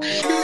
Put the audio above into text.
you